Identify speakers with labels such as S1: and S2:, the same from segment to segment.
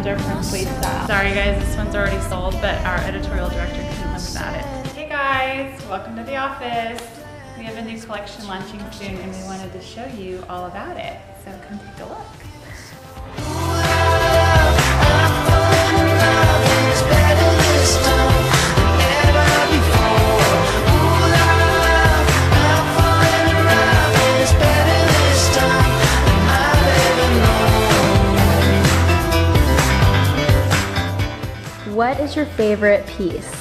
S1: from Flea Style. Sorry guys, this one's already sold, but our editorial director couldn't live without it. Hey guys, welcome to the office. We have a new collection launching soon and we wanted to show you all about it. So come take a look.
S2: What is your favorite piece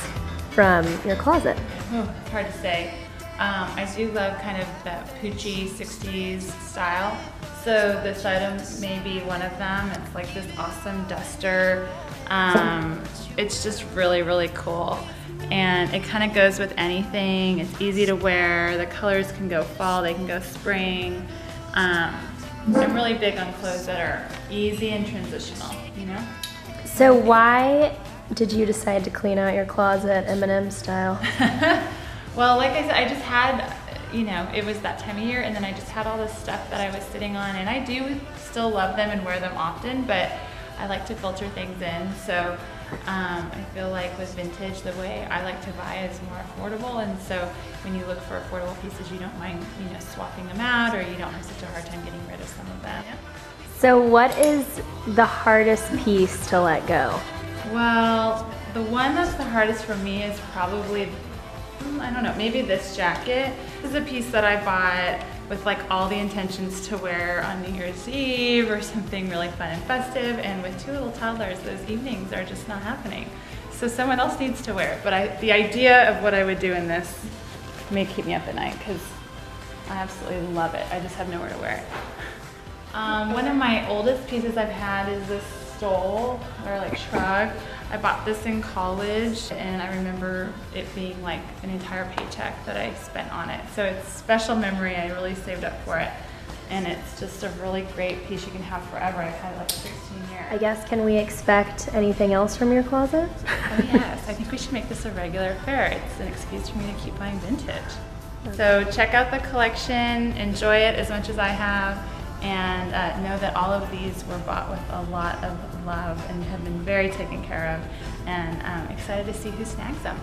S2: from your closet?
S1: Oh, it's hard to say. Um, I do love kind of that Pucci 60s style. So this item may be one of them. It's like this awesome duster. Um, it's just really, really cool. And it kind of goes with anything. It's easy to wear. The colors can go fall, they can go spring. Um, I'm really big on clothes that are easy and transitional, you know?
S2: So why did you decide to clean out your closet Eminem style?
S1: well, like I said, I just had, you know, it was that time of year, and then I just had all this stuff that I was sitting on, and I do still love them and wear them often, but I like to filter things in. So um, I feel like with vintage, the way I like to buy is more affordable, and so when you look for affordable pieces, you don't mind, you know, swapping them out, or you don't have such a hard time getting rid of some of them.
S2: So what is the hardest piece to let go?
S1: Well, the one that's the hardest for me is probably, mm, I don't know, maybe this jacket. This is a piece that I bought with like all the intentions to wear on New Year's Eve or something really fun and festive. And with two little toddlers, those evenings are just not happening. So someone else needs to wear it. But I, the idea of what I would do in this may keep me up at night because I absolutely love it. I just have nowhere to wear it. Um, one of my oldest pieces I've had is this stole or like shrug. I bought this in college and I remember it being like an entire paycheck that I spent on it. So it's special memory. I really saved up for it. And it's just a really great piece you can have forever. I've had it like 16 years.
S2: I guess can we expect anything else from your closet?
S1: Oh yes, I think we should make this a regular affair. It's an excuse for me to keep buying vintage. So check out the collection, enjoy it as much as I have, and uh, know that all of these were bought with a lot of love and have been very taken care of, and I'm excited to see who snags them.